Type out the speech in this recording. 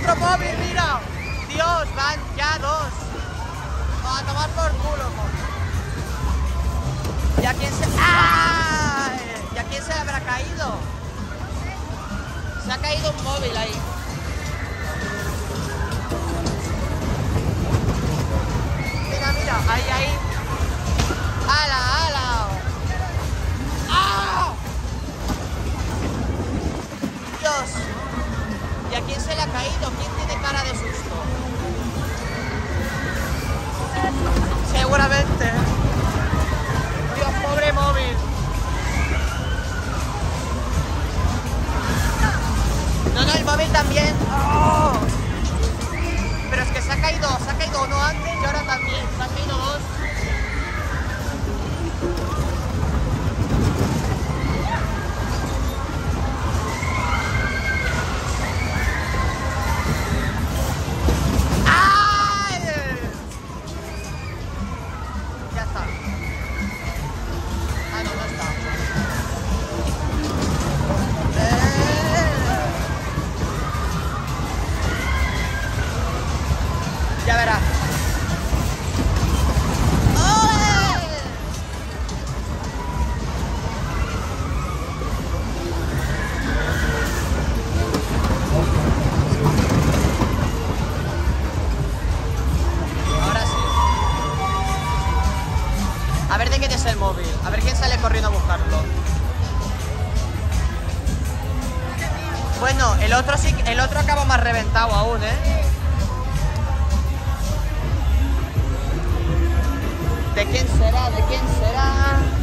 otro móvil, mira. Dios, van ya dos. Va A tomar por culo, ¿Y a quién se... ¿Y a quién se habrá caído? Se ha caído un móvil ahí. Caído? ¿Quién tiene cara de susto? Seguramente. Dios, pobre móvil. No, no, el móvil también. ¡Oh! Pero es que se ha caído, se ha caído Ya está. Ah, no, no está. Eh. Ver de quién es el móvil. A ver quién sale corriendo a buscarlo. Bueno, el otro sí, el otro acaba más reventado aún, ¿eh? ¿De quién será? ¿De quién será?